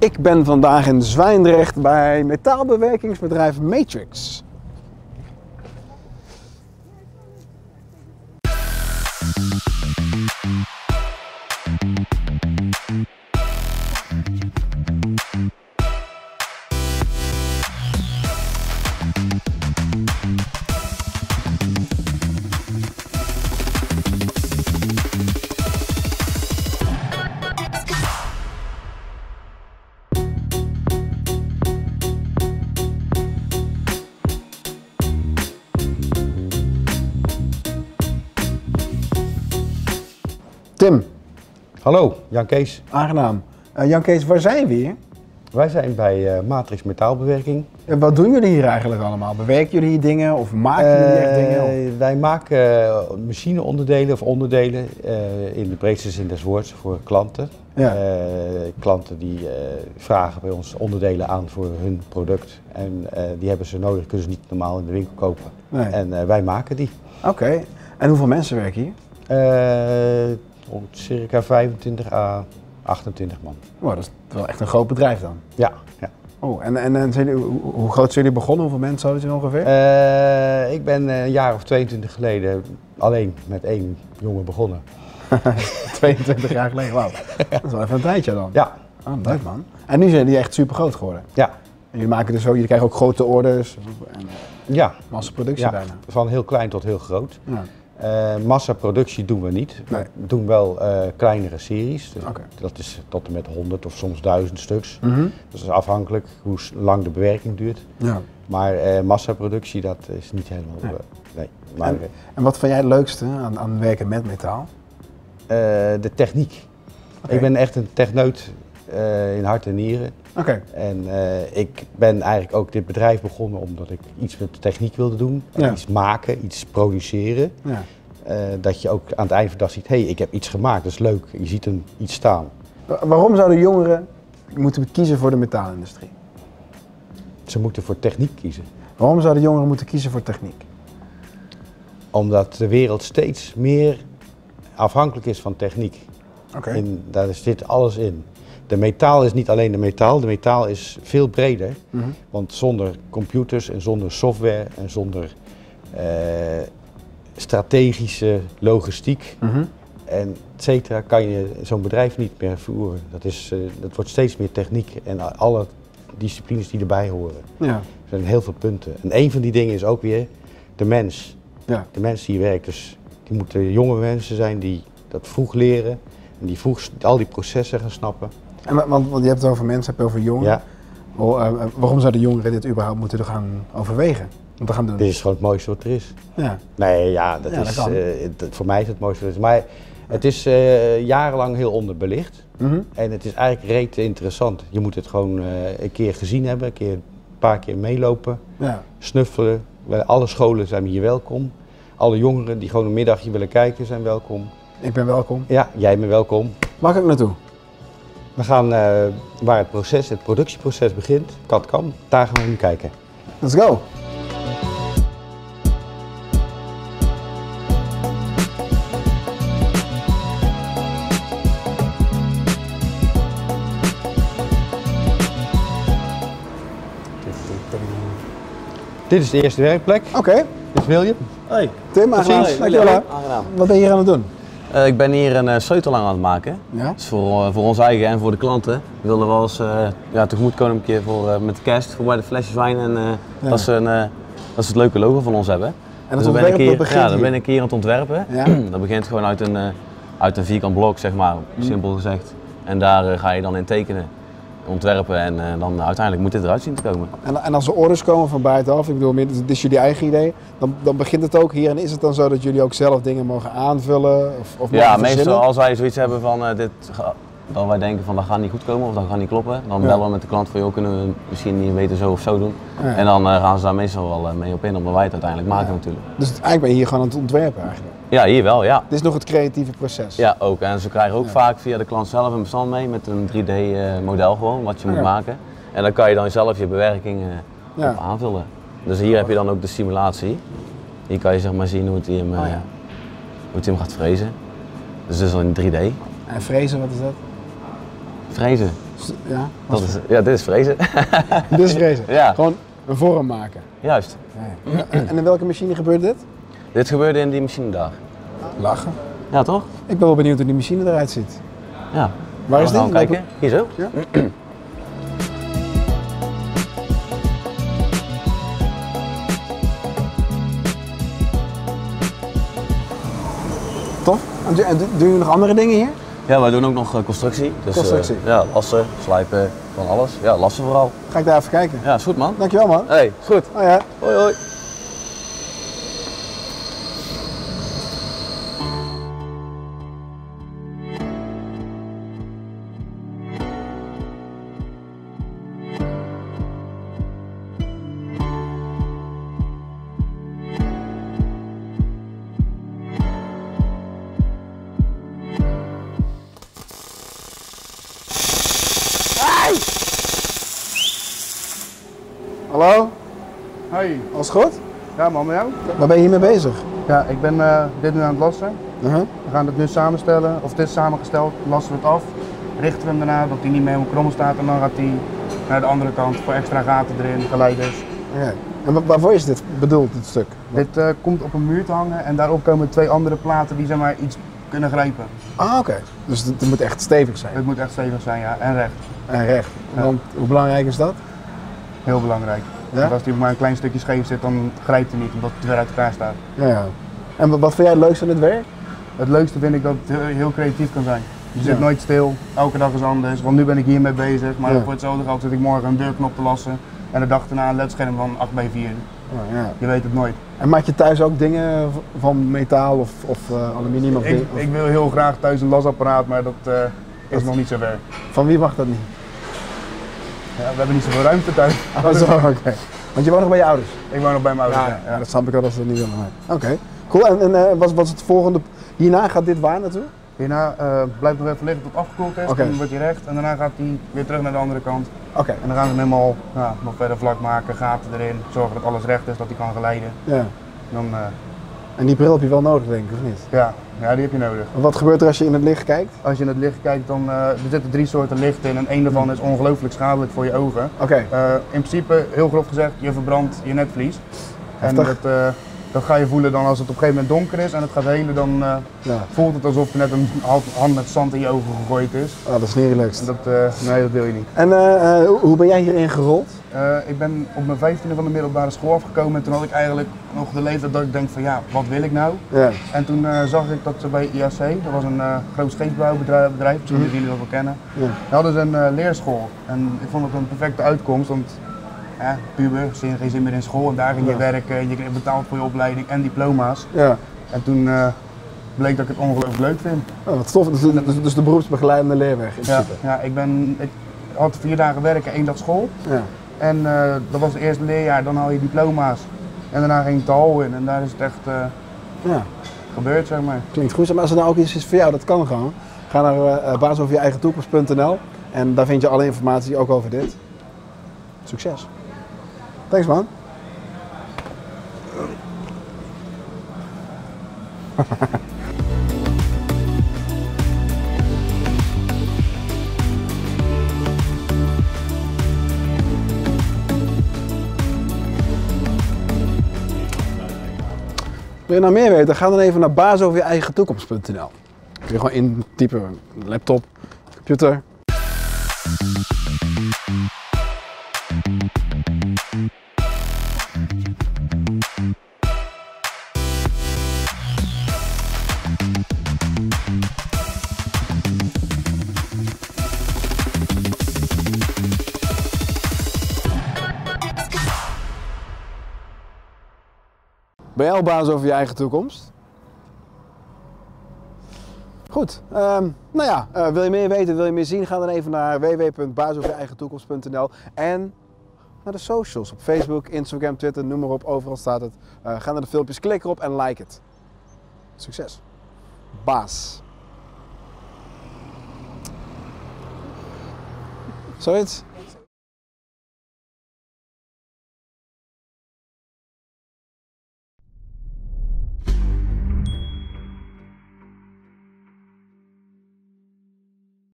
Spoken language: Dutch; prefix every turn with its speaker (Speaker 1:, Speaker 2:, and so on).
Speaker 1: Ik ben vandaag in Zwijndrecht bij metaalbewerkingsbedrijf Matrix. Tim,
Speaker 2: Hallo, Jan Kees.
Speaker 1: aangenaam. Eh, Jan Kees, waar zijn we hier?
Speaker 2: Wij zijn bij eh, Matrix Metaalbewerking.
Speaker 1: En wat doen jullie hier eigenlijk allemaal? Bewerken jullie hier dingen of maken jullie echt dingen? Of-
Speaker 2: Eh, wij maken machineonderdelen of onderdelen in de breedste zin des woords voor klanten.
Speaker 1: Ja.
Speaker 2: Klanten die vragen bij ons onderdelen aan voor hun product. En die hebben ze nodig, kunnen ze niet normaal in de winkel kopen.
Speaker 1: Nee.
Speaker 2: En wij maken die.
Speaker 1: Oké. En hoeveel mensen werken hier?
Speaker 2: Rond circa 25 à 28 man.
Speaker 1: Wow, dat is wel echt een groot bedrijf dan.
Speaker 2: Ja, ja.
Speaker 1: Oh, en, en, en zijn jullie, hoe, groot zijn jullie begonnen? Hoeveel mensen hadden jullie ongeveer?
Speaker 2: Eh, ik ben eh, een jaar of 22 geleden alleen met één jongen begonnen.
Speaker 1: 22 jaar geleden, wauw. Dat is wel even een tijdje dan.
Speaker 2: Ja,
Speaker 1: Oh, leuk man. En nu zijn die echt super groot geworden.
Speaker 2: ja,
Speaker 1: En jullie maken dus ook, jullie krijgen ook grote orders en eh,
Speaker 2: ja.
Speaker 1: massaproductie
Speaker 2: ja.
Speaker 1: bijna.
Speaker 2: Van heel klein tot heel groot.
Speaker 1: Ja.
Speaker 2: Eh, massaproductie doen we niet.
Speaker 1: Nee.
Speaker 2: We doen wel eh, kleinere series. Dus. Dat is tot en met 100 of soms 1000 stuks.
Speaker 1: Mhm.
Speaker 2: Dat is afhankelijk hoe lang de bewerking duurt.
Speaker 1: ja.
Speaker 2: Maar eh, massaproductie, dat is niet helemaal.
Speaker 1: Nee.
Speaker 2: nee. Maar
Speaker 1: En, en wat vind jij het leukste aan, aan werken met metaal?
Speaker 2: de techniek. Ik ben echt een techneut eh, in hart en nieren.
Speaker 1: Oké.
Speaker 2: En eh, ik ben eigenlijk ook dit bedrijf begonnen omdat ik iets met techniek wilde doen.
Speaker 1: Ja.
Speaker 2: Iets maken, iets produceren.
Speaker 1: Ja.
Speaker 2: Eh, dat je ook aan het eind van de dag ziet, hé, hey, ik heb iets gemaakt, dat is leuk. Je ziet een, iets staan.
Speaker 1: Wa- Waarom zouden jongeren moeten kiezen voor de metaalindustrie?
Speaker 2: Ze moeten voor techniek kiezen.
Speaker 1: Waarom zouden jongeren moeten kiezen voor techniek?
Speaker 2: Omdat de wereld steeds meer afhankelijk is van techniek.
Speaker 1: Oké.
Speaker 2: En daar zit alles in. De metaal is niet alleen de metaal, de metaal is veel breder.
Speaker 1: Mhm.
Speaker 2: Want zonder computers en zonder software en zonder eh, strategische logistiek
Speaker 1: Mhm.
Speaker 2: en et cetera, kan je zo'n bedrijf niet meer voeren. Dat, is, eh, dat wordt steeds meer techniek en alle disciplines die erbij horen.
Speaker 1: Ja.
Speaker 2: Er zijn heel veel punten. En een van die dingen is ook weer de mens.
Speaker 1: Ja.
Speaker 2: De mens die werkt. Dus die moeten jonge mensen zijn die dat vroeg leren. En die vroeg al die processen gaan snappen.
Speaker 1: En, wa- want, want je hebt het over mensen, heb je over jongeren.
Speaker 2: Ja,
Speaker 1: Oh, eh, waarom zouden jongeren dit überhaupt moeten gaan overwegen? Te gaan doen?
Speaker 2: dit is gewoon het mooiste wat er is.
Speaker 1: Ja.
Speaker 2: Nee, ja, dat
Speaker 1: Ja,
Speaker 2: is,
Speaker 1: dat
Speaker 2: eh, dat- voor mij is het het mooiste wat er is. Maar het is eh, jarenlang heel onderbelicht.
Speaker 1: Mhm.
Speaker 2: En het is eigenlijk reet interessant. Je moet het gewoon eh, een keer gezien hebben, een, keer, een paar keer meelopen,
Speaker 1: ja.
Speaker 2: snuffelen. Alle scholen zijn hier welkom. Alle jongeren die gewoon een middagje willen kijken zijn welkom.
Speaker 1: Ik ben welkom.
Speaker 2: Ja, jij bent welkom.
Speaker 1: Kan ik naartoe?
Speaker 2: We gaan eh, waar het proces, het productieproces begint, kat kan, daar gaan we nu kijken.
Speaker 1: Let's go.
Speaker 2: Dit is de eerste werkplek.
Speaker 1: Oké.
Speaker 2: Dit is William.
Speaker 3: Hey.
Speaker 1: Tim, aangenaam. Dankjewel.
Speaker 3: Aangenaam.
Speaker 1: Wat ben je hier aan het doen?
Speaker 3: Eh, ik ben hier een uh, sleutellang aan het maken.
Speaker 1: Ja?
Speaker 3: Dat is voor, eh, voor ons eigen en voor de klanten. We wilden wel eens eh ja, tegemoetkomen een keer voor, eh, met de kerst, voor bij de flesjes wijn. En, eh,
Speaker 1: Ja.
Speaker 3: dat, ze een, eh, dat ze het leuke logo van ons hebben.
Speaker 1: En
Speaker 3: Dus
Speaker 1: het
Speaker 3: dan ben ik
Speaker 1: dat begint
Speaker 3: ja, dan ben ik hier aan het ontwerpen.
Speaker 1: Ja?
Speaker 3: dat begint gewoon uit een, eh, uit een vierkant blok, zeg maar, simpel gezegd. En daar eh, ga je dan in tekenen, ontwerpen en eh, dan uiteindelijk moet dit eruit zien te komen.
Speaker 1: En, en als er orders komen van buitenaf, ik bedoel, meer, dit is jullie eigen idee, dan, dan begint het ook hier. En is het dan zo dat jullie ook zelf dingen mogen aanvullen? Of, of
Speaker 3: Ja, meestal
Speaker 1: verzinnen?
Speaker 3: als wij zoiets hebben van eh, dit, dan wij denken van dat gaat niet goed komen of dat gaat niet kloppen, dan
Speaker 1: Ja.
Speaker 3: bellen we met de klant van joh, kunnen we misschien niet weten zo of zo doen.
Speaker 1: Ja.
Speaker 3: En dan eh, gaan ze daar meestal wel mee op in, omdat wij het uiteindelijk maken natuurlijk.
Speaker 1: Dus eigenlijk ben je hier gewoon aan het ontwerpen eigenlijk.
Speaker 3: Ja, hier wel, ja.
Speaker 1: Dit is nog het creatieve proces.
Speaker 3: Ja, ook. En ze krijgen ook
Speaker 1: Ja.
Speaker 3: vaak via de klant zelf een bestand mee met een 3D eh, model gewoon, wat je moet
Speaker 1: Ja.
Speaker 3: maken. En dan kan je dan zelf je bewerking eh,
Speaker 1: Ja.
Speaker 3: op aanvullen. Dus hier heb je dan ook de simulatie. Hier kan je zeg maar zien hoe het hij hem, eh,
Speaker 1: Oh ja.
Speaker 3: hoe het hem gaat frezen. Dus dit is al in 3D.
Speaker 1: En frezen, wat is dat?
Speaker 3: Frezen.
Speaker 1: Ja,
Speaker 3: Dat is, ja, dit is frezen.
Speaker 1: dit is vrezen.
Speaker 3: Ja.
Speaker 1: Gewoon een vorm maken.
Speaker 3: Juist.
Speaker 1: En in welke machine gebeurt dit?
Speaker 3: Dit gebeurde in die machine daar.
Speaker 1: Lachen.
Speaker 3: Ja, toch?
Speaker 1: Ik ben wel benieuwd hoe die machine eruit ziet.
Speaker 3: Ja.
Speaker 1: Waar is
Speaker 3: We gaan
Speaker 1: die?
Speaker 3: kijken. Hier zo.
Speaker 1: Ja. Tof. En do- en do- doen jullie nog andere dingen hier?
Speaker 3: Ja, wij doen ook nog eh, constructie. Dus, eh,
Speaker 1: Constructie.
Speaker 3: ja, lassen, slijpen, van alles. Ja, lassen vooral.
Speaker 1: Ga ik daar even kijken.
Speaker 3: Ja, is goed man.
Speaker 1: Dankjewel man.
Speaker 3: Hey, is goed.
Speaker 1: Oh ja.
Speaker 3: Hoi hoi.
Speaker 1: Hallo,
Speaker 4: Hoi.
Speaker 1: alles goed?
Speaker 4: Ja man, met jou?
Speaker 1: Waar ben je hiermee bezig?
Speaker 4: Ja, ik ben eh, dit nu aan het lassen.
Speaker 1: Uh-huh.
Speaker 4: We gaan het nu samenstellen, of dit is samengesteld, lassen we het af. Richten we hem daarna, dat hij niet meer helemaal krom staat en dan gaat hij naar de andere kant voor extra gaten erin, geleiders.
Speaker 1: Oké. En wa- waarvoor is dit bedoeld, dit stuk?
Speaker 4: Dit eh, komt op een muur te hangen en daarop komen twee andere platen die zeg maar iets kunnen grijpen.
Speaker 1: Ah, oké. Dus het, het moet echt stevig zijn.
Speaker 4: Het moet echt stevig zijn, ja, en recht.
Speaker 1: En recht.
Speaker 4: Ja.
Speaker 1: Want hoe belangrijk is dat?
Speaker 4: Heel belangrijk.
Speaker 1: Ja?
Speaker 4: Want als hij maar een klein stukje scheef zit, dan grijpt hij niet, omdat het weer uit elkaar staat.
Speaker 1: Ja, ja. En wa- wat vind jij het leukste aan het werk?
Speaker 4: Het leukste vind ik dat het heel, creatief kan zijn. Je zit nooit stil, elke dag is anders. Want nu ben ik hiermee bezig, maar voor hetzelfde geld zit ik morgen een deurknop te lassen. En de dag daarna een ledscherm van 8 bij 4
Speaker 1: Oh, ja.
Speaker 4: Je weet het nooit.
Speaker 1: En maak je thuis ook dingen van metaal of, of eh, aluminium? Of
Speaker 4: Ik,
Speaker 1: of-
Speaker 4: ik wil heel graag thuis een lasapparaat, maar dat eh, is
Speaker 1: Dat-
Speaker 4: nog niet zo ver.
Speaker 1: Van wie mag dat niet?
Speaker 4: Ja, we hebben niet zoveel ruimte thuis.
Speaker 1: Oh, zo, oké. Want je woont nog bij je ouders?
Speaker 4: Ik woon nog bij mijn ouders.
Speaker 1: Ja, dat snap ik wel dat ze dat niet willen. Oké, cool. En, en eh, wat was het volgende? Hierna gaat dit waar naartoe?
Speaker 4: Hierna eh, blijft nog even liggen tot het afgekoeld is,
Speaker 1: Oké.
Speaker 4: dan wordt hij recht en daarna gaat hij weer terug naar de andere kant.
Speaker 1: Oké,
Speaker 4: En dan gaan we hem helemaal ja, nog verder vlak maken, gaten erin, zorgen dat alles recht is, dat hij kan geleiden.
Speaker 1: ja.
Speaker 4: Dan, eh,
Speaker 1: En die bril heb je wel nodig, denk ik, of niet?
Speaker 4: ja, ja, die heb je nodig.
Speaker 1: Wat gebeurt er als je in het licht kijkt?
Speaker 4: Als je in het licht kijkt, dan uh, er zitten drie soorten licht in en één daarvan is ongelooflijk schadelijk voor je ogen.
Speaker 1: Oké,
Speaker 4: Uh, in principe, heel grof gezegd, je verbrandt je netvlies. En dat, uh, dat ga je voelen dan als het op een gegeven moment donker is en het gaat helen, dan uh,
Speaker 1: ja.
Speaker 4: voelt het alsof er net een hand- met zand in je ogen gegooid is.
Speaker 1: Oh, dat is niet relaxed.
Speaker 4: Dat, uh, nee, dat wil je niet.
Speaker 1: En eh, eh, hoe- ben jij hierin gerold?
Speaker 4: Ik ben op mijn vijftiende van de middelbare school afgekomen en toen had ik eigenlijk nog de leeftijd dat ik denk van ja, wat wil ik nou?
Speaker 1: Ja.
Speaker 4: En toen zag ik dat ze bij IAC, dat was een groot scheepsbouwbedrijf, bedrijf, misschien dat jullie dat wel kennen,
Speaker 1: Ja.
Speaker 4: hadden ze een leerschool. En ik vond het een perfecte uitkomst, want ja, puber, zin, geen zin meer in school en daar ging je werken, je kreeg betaald voor je opleiding en diploma's.
Speaker 1: ja.
Speaker 4: En toen uh, bleek dat ik het ongelooflijk leuk vind.
Speaker 1: Oh, wat tof. Dus, dus, dus de beroepsbegeleidende leerweg in
Speaker 4: Ja,
Speaker 1: principe.
Speaker 4: ja ik, ben, ik had vier dagen werken, één dag school.
Speaker 1: Ja.
Speaker 4: En uh, dat was het eerste leerjaar, dan haal je diploma's. En daarna ging de hal in en daar is het echt uh,
Speaker 1: ja.
Speaker 4: gebeurd, zeg maar.
Speaker 1: Klinkt goed. Maar als er nou ook iets is voor jou, dat kan gewoon. Ga naar uh, en daar vind je alle informatie ook over dit. Succes. Thanks man. Wil je nou meer weten? Ga dan even naar basisoverjeeigentoekomst.nl. Kun je gewoon intypen, laptop, computer. Ben jij al baas over je eigen toekomst? Goed, um, nou ja, uh, wil je meer weten, wil je meer zien, ga dan even naar www.basisoverjeeigentoekomst.nl en naar de socials op Facebook, Instagram, Twitter, noem maar op, overal staat het. Uh, ga naar de filmpjes, klik erop en like het. Succes. Baas. Zoiets?